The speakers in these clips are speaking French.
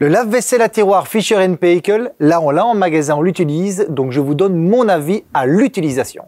Le lave-vaisselle à tiroir Fisher Paykel, là on l'a en magasin, on l'utilise, donc je vous donne mon avis à l'utilisation.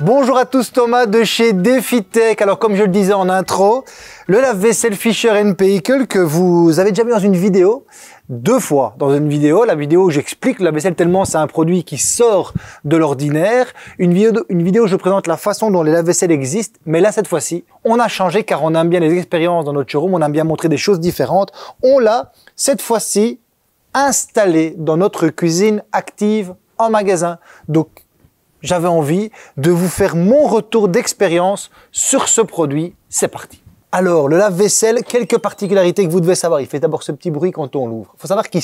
Bonjour à tous, Thomas de chez DefiTech. Alors comme je le disais en intro, le lave-vaisselle Fisher Paykel que vous avez déjà vu dans une vidéo, deux fois dans une vidéo. La vidéo où j'explique la vaisselle tellement c'est un produit qui sort de l'ordinaire. Une vidéo, une vidéo où je présente la façon dont les lave-vaisselle existent. Mais là, cette fois-ci, on a changé car on aime bien les expériences dans notre showroom. On aime bien montrer des choses différentes. On l'a, cette fois-ci, installé dans notre cuisine active en magasin. Donc, j'avais envie de vous faire mon retour d'expérience sur ce produit. C'est parti. Alors, le lave-vaisselle, quelques particularités que vous devez savoir. Il fait d'abord ce petit bruit quand on l'ouvre. Il faut savoir qu'il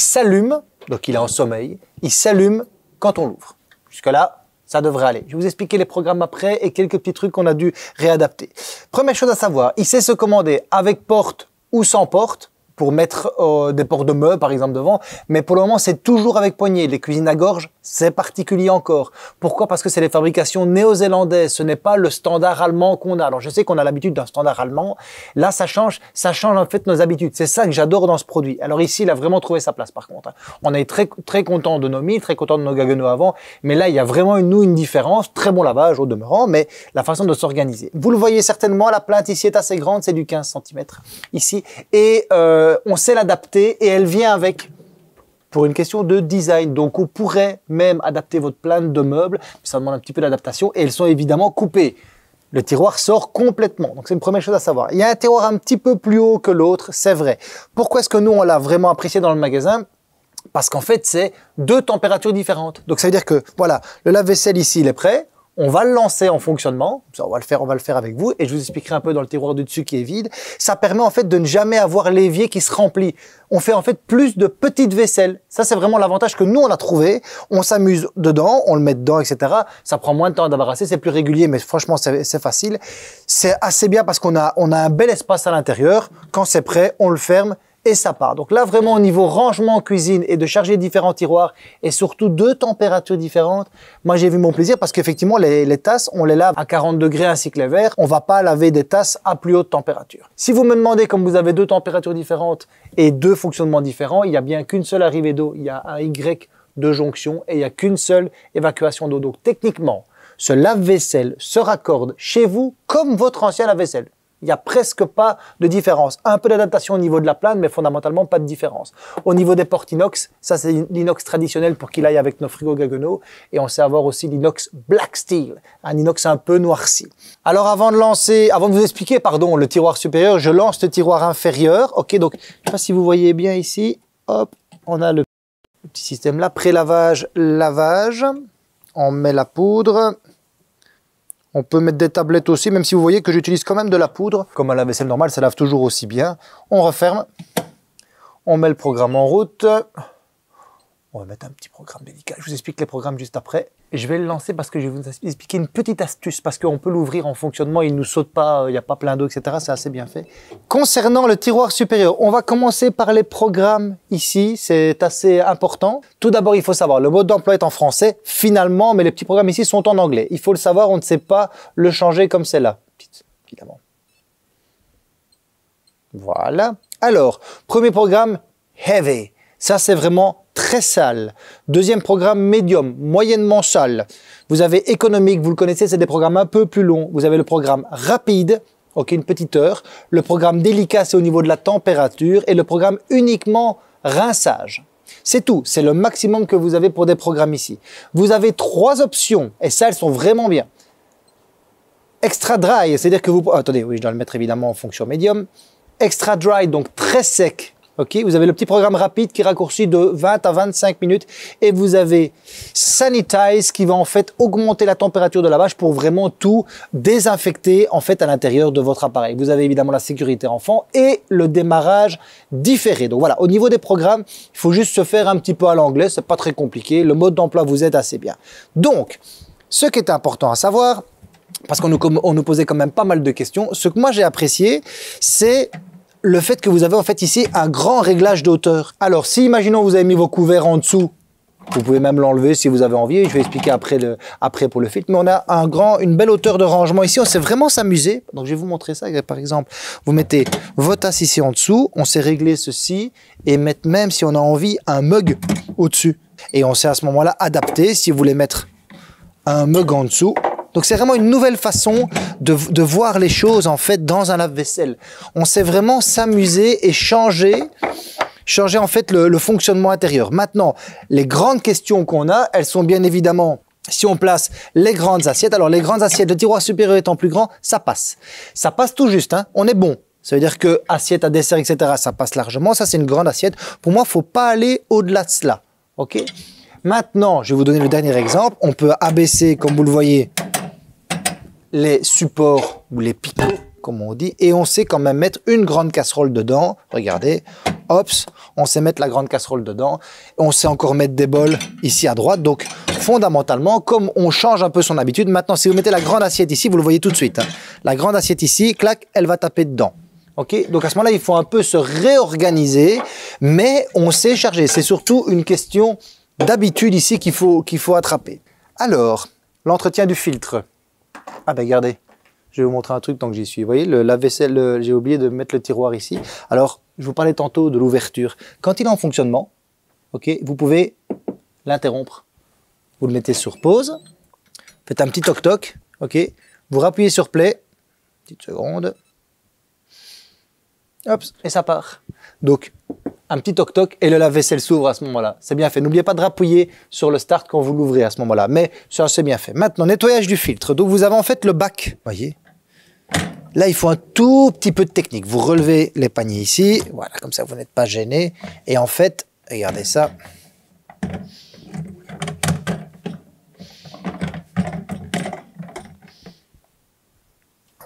s'allume, donc il est en sommeil, il s'allume quand on l'ouvre. Jusque-là, ça devrait aller. Je vais vous expliquer les programmes après et quelques petits trucs qu'on a dû réadapter. Première chose à savoir, il sait se commander avec porte ou sans porte pour mettre euh, des portes de meubles, par exemple, devant. Mais pour le moment, c'est toujours avec poignée. Les cuisines à gorge, c'est particulier encore. Pourquoi? Parce que c'est les fabrications néo-zélandaises. Ce n'est pas le standard allemand qu'on a. Alors, je sais qu'on a l'habitude d'un standard allemand. Là, ça change. Ça change en fait nos habitudes. C'est ça que j'adore dans ce produit. Alors ici, il a vraiment trouvé sa place, par contre. On est très très content de nos mi, très content de nos Gaggenau avant. Mais là, il y a vraiment une, nous une différence. Très bon lavage au demeurant, mais la façon de s'organiser. Vous le voyez certainement, la plainte ici est assez grande. C'est du 15 cm ici. Et euh, on sait l'adapter et elle vient avec pour une question de design. Donc on pourrait même adapter votre plane de meubles, ça demande un petit peu d'adaptation et elles sont évidemment coupées. Le tiroir sort complètement. Donc c'est une première chose à savoir. Il y a un tiroir un petit peu plus haut que l'autre, c'est vrai. Pourquoi est-ce que nous on l'a vraiment apprécié dans le magasin? Parce qu'en fait c'est deux températures différentes. Donc ça veut dire que voilà, le lave-vaisselle ici il est prêt, on va le lancer en fonctionnement. Ça, on va le faire, on va le faire avec vous. Et je vous expliquerai un peu dans le tiroir du dessus qui est vide. Ça permet en fait de ne jamais avoir l'évier qui se remplit. On fait en fait plus de petites vaisselles. Ça, c'est vraiment l'avantage que nous, on a trouvé. On s'amuse dedans, on le met dedans, etc. Ça prend moins de temps à débarrasser, c'est plus régulier, mais franchement, c'est facile. C'est assez bien parce qu'on a, on a un bel espace à l'intérieur. Quand c'est prêt, on le ferme et ça part. Donc là, vraiment au niveau rangement cuisine et de charger différents tiroirs et surtout deux températures différentes, moi j'ai vu mon plaisir parce qu'effectivement les, tasses, on les lave à 40 degrés ainsi que les verres. On va pas laver des tasses à plus haute température. Si vous me demandez comme vous avez deux températures différentes et deux fonctionnements différents, il y a bien qu'une seule arrivée d'eau, il y a un Y de jonction et il y a qu'une seule évacuation d'eau. Donc techniquement, ce lave-vaisselle se raccorde chez vous comme votre ancien lave-vaisselle. Il n'y a presque pas de différence. Un peu d'adaptation au niveau de la plane, mais fondamentalement pas de différence. Au niveau des portes inox, ça c'est l'inox traditionnel pour qu'il aille avec nos frigos Gaggenau. Et on sait avoir aussi l'inox Black Steel, un inox un peu noirci. Alors avant de lancer, avant de vous expliquer, pardon, le tiroir supérieur, je lance le tiroir inférieur. Ok, donc je sais pas si vous voyez bien ici. Hop, on a le petit système là, pré-lavage, lavage. On met la poudre. On peut mettre des tablettes aussi, même si vous voyez que j'utilise quand même de la poudre. Comme à la vaisselle normale, ça lave toujours aussi bien. On referme. On met le programme en route. On va mettre un petit programme délicat. Je vous explique les programmes juste après. Je vais le lancer parce que je vais vous expliquer une petite astuce. Parce qu'on peut l'ouvrir en fonctionnement, il ne nous saute pas, il n'y a pas plein d'eau, etc. C'est assez bien fait. Concernant le tiroir supérieur, on va commencer par les programmes ici. C'est assez important. Tout d'abord, il faut savoir, le mode d'emploi est en français, finalement, mais les petits programmes ici sont en anglais. Il faut le savoir, on ne sait pas le changer comme c'est là. Évidemment. Voilà. Alors, premier programme, Heavy. Ça, c'est vraiment très sale. Deuxième programme, médium, moyennement sale. Vous avez économique, vous le connaissez, c'est des programmes un peu plus longs. Vous avez le programme rapide, ok, une petite heure. Le programme délicat, c'est au niveau de la température. Et le programme uniquement rinçage. C'est tout, c'est le maximum que vous avez pour des programmes ici. Vous avez trois options, et ça, elles sont vraiment bien. Extra dry, c'est-à-dire que vous... attendez, oui, je dois le mettre évidemment en fonction médium. Extra dry, donc très sec, Ok, vous avez le petit programme rapide qui raccourcit de 20 à 25 minutes et vous avez Sanitize qui va en fait augmenter la température de lavage pour vraiment tout désinfecter en fait à l'intérieur de votre appareil. Vous avez évidemment la sécurité enfant et le démarrage différé. Donc voilà, au niveau des programmes, il faut juste se faire un petit peu à l'anglais, c'est pas très compliqué. Le mode d'emploi vous aide assez bien. Donc, ce qui est important à savoir, parce qu'on nous, on nous posait quand même pas mal de questions, ce que moi j'ai apprécié, c'est le fait que vous avez en fait ici un grand réglage d'auteur. Alors si imaginons vous avez mis vos couverts en dessous, Vous pouvez même l'enlever si vous avez envie. Je vais expliquer après, le, après pour le filtre. Mais on a un grand, une belle hauteur de rangement ici. On s'est vraiment s'amuser. Donc je vais vous montrer ça. Par exemple, vous mettez votre tasse ici en dessous. On sait régler ceci et mettre même si on a envie un mug au-dessus. Et on sait à ce moment-là adapter si vous voulez mettre un mug en dessous. Donc c'est vraiment une nouvelle façon de, voir les choses en fait dans un lave-vaisselle. On sait vraiment s'amuser et changer changer en fait le, fonctionnement intérieur. Maintenant, les grandes questions qu'on a, elles sont bien évidemment si on place les grandes assiettes, alors les grandes assiettes, le tiroir supérieur étant plus grand, ça passe. Ça passe tout juste, hein. on est bon. Ça veut dire que assiette à dessert, etc., ça passe largement. Ça, c'est une grande assiette. Pour moi, faut pas aller au-delà de cela. OK? Maintenant, je vais vous donner le dernier exemple. On peut abaisser, comme vous le voyez, les supports ou les picots, comme on dit, et on sait quand même mettre une grande casserole dedans. Regardez, Hops, on sait mettre la grande casserole dedans. On sait encore mettre des bols ici à droite. Donc, fondamentalement, comme on change un peu son habitude, maintenant, si vous mettez la grande assiette ici, vous le voyez tout de suite. Hein. La grande assiette ici, clac, elle va taper dedans. OK Donc, à ce moment-là, il faut un peu se réorganiser, mais on sait charger. C'est surtout une question d'habitude ici qu'il faut, qu'il faut attraper. Alors, l'entretien du filtre. Ah ben, regardez. Je vais vous montrer un truc tant que j'y suis. Vous voyez, le lave-vaisselle, j'ai oublié de mettre le tiroir ici. Alors, je vous parlais tantôt de l'ouverture. Quand il est en fonctionnement, vous pouvez l'interrompre. Vous le mettez sur pause, faites un petit toc-toc, ok, vous rappuyez sur play, petite seconde, hop, et ça part. Donc, un petit toc-toc et le lave-vaisselle s'ouvre à ce moment-là. C'est bien fait. N'oubliez pas de rappuyer sur le start quand vous l'ouvrez à ce moment-là. Mais ça, c'est bien fait. Maintenant, nettoyage du filtre. Donc, vous avez en fait le bac. Voyez Là, il faut un tout petit peu de technique. Vous relevez les paniers ici, voilà, comme ça vous n'êtes pas gêné. Et en fait, regardez ça.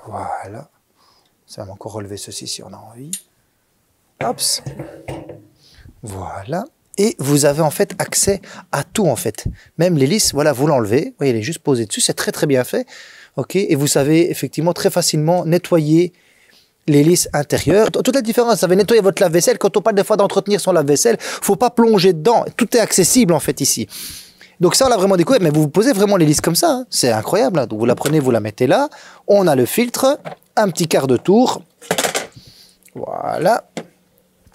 Voilà. Ça va encore relever ceci si on a envie. Voilà. Et vous avez en fait accès à tout en fait. Même l'hélice, voilà, vous l'enlevez. Vous voyez, elle est juste posée dessus. C'est très très bien fait ok Et vous savez effectivement très facilement nettoyer l'hélice intérieure. Toute la différence, ça va nettoyer votre lave-vaisselle. Quand on parle des fois d'entretenir son lave-vaisselle, faut pas plonger dedans. Tout est accessible en fait ici. Donc ça, on l'a vraiment découvert. Mais vous vous posez vraiment l'hélice comme ça. Hein. C'est incroyable. Hein. Donc vous la prenez, vous la mettez là. On a le filtre, un petit quart de tour. Voilà.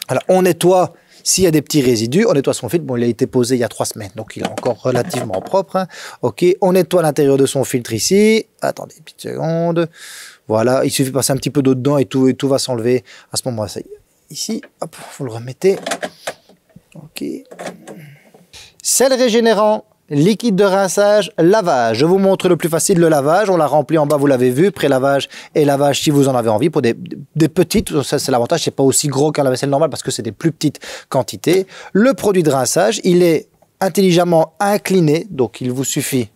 Alors on nettoie s'il y a des petits résidus, on nettoie son filtre. Bon, il a été posé il y a trois semaines, donc il est encore relativement propre. Hein. Ok, on nettoie l'intérieur de son filtre ici. Attendez une petite seconde. Voilà, il suffit de passer un petit peu d'eau dedans et tout, et tout va s'enlever. À ce moment-là, ici, hop, vous le remettez. Ok. Sel régénérant, Liquide de rinçage, lavage. Je vous montre le plus facile, le lavage. On l'a rempli en bas, vous l'avez vu. Pré-lavage et lavage si vous en avez envie. Pour des, petites, ça c'est l'avantage, c'est pas aussi gros qu'un lave-vaisselle normal parce que c'est des plus petites quantités. Le produit de rinçage, il est intelligemment incliné. Donc il vous suffit.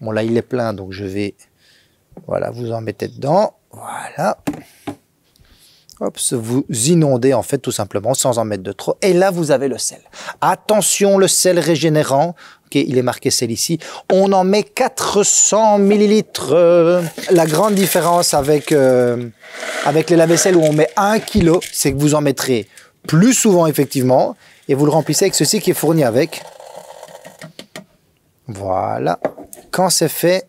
Bon là il est plein, donc je vais, voilà, vous en mettez dedans. Voilà. Hop, vous inondez en fait tout simplement sans en mettre de trop. Et là, vous avez le sel. Attention, le sel régénérant, il est marqué sel ici. On en met 400 millilitres. La grande différence avec, euh, avec les lave-vaisselle où on met 1 kg, c'est que vous en mettrez plus souvent effectivement et vous le remplissez avec ceci qui est fourni avec. Voilà. Quand c'est fait,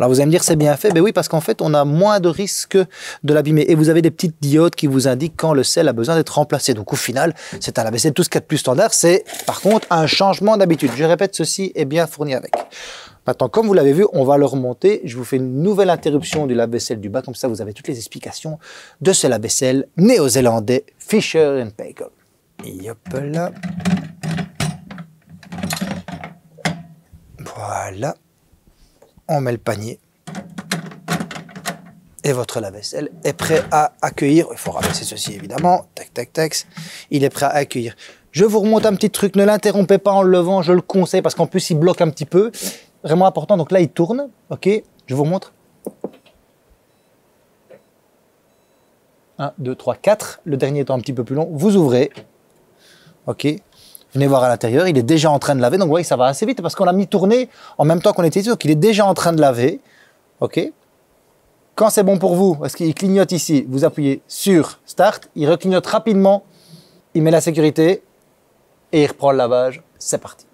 alors vous allez me dire c'est bien fait, ben oui parce qu'en fait on a moins de risque de l'abîmer et vous avez des petites diodes qui vous indiquent quand le sel a besoin d'être remplacé. Donc au final c'est un lave-vaisselle tout ce qu'il y a de plus standard, c'est par contre un changement d'habitude. Je répète, ceci est bien fourni avec. Maintenant, comme vous l'avez vu, on va le remonter. Je vous fais une nouvelle interruption du lave-vaisselle du bas, comme ça vous avez toutes les explications de ce lave-vaisselle néo-zélandais Fisher Paykel. Et hop là. Voilà on met le panier. Et votre lave-vaisselle est prêt à accueillir. Il faut rabaisser ceci évidemment. Tac, tac, tac. Il est prêt à accueillir. Je vous remonte un petit truc. Ne l'interrompez pas en le levant. Je le conseille parce qu'en plus, il bloque un petit peu. Vraiment important. Donc là, il tourne. OK Je vous montre. 1, 2, 3, 4. Le dernier étant un petit peu plus long. Vous ouvrez. OK Venez voir à l'intérieur, il est déjà en train de laver. Donc vous voyez, ça va assez vite parce qu'on l'a mis tourner en même temps qu'on était ici. Donc il est déjà en train de laver. OK Quand c'est bon pour vous, parce qu'il clignote ici, vous appuyez sur Start. Il reclignote rapidement. Il met la sécurité. et il reprend le lavage. C'est parti.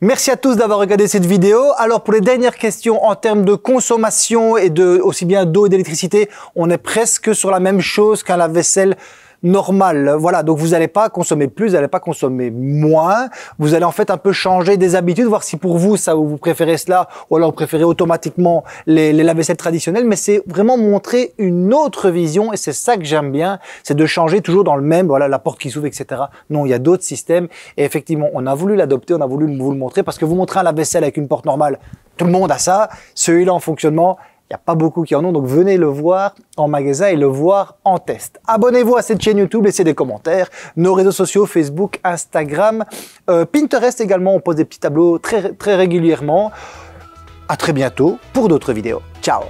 Merci à tous d'avoir regardé cette vidéo. Alors pour les dernières questions en termes de consommation et de aussi bien d'eau et d'électricité, on est presque sur la même chose qu'un lave-vaisselle normal. Voilà, donc vous n'allez pas consommer plus, vous n'allez pas consommer moins. Vous allez en fait un peu changer des habitudes, voir si pour vous, ça vous préférez cela ou alors vous préférez automatiquement les, les lave-vaisselle traditionnels. Mais c'est vraiment montrer une autre vision et c'est ça que j'aime bien, c'est de changer toujours dans le même, voilà, la porte qui s'ouvre, etc. Non, il y a d'autres systèmes et effectivement, on a voulu l'adopter, on a voulu vous le montrer parce que vous montrez un lave-vaisselle avec une porte normale, tout le monde a ça. Celui-là en fonctionnement, il n'y a pas beaucoup qui en ont, donc venez le voir en magasin et le voir en test. Abonnez-vous à cette chaîne YouTube, laissez des commentaires. Nos réseaux sociaux, Facebook, Instagram, euh, Pinterest également, on pose des petits tableaux très, très régulièrement. À très bientôt pour d'autres vidéos. Ciao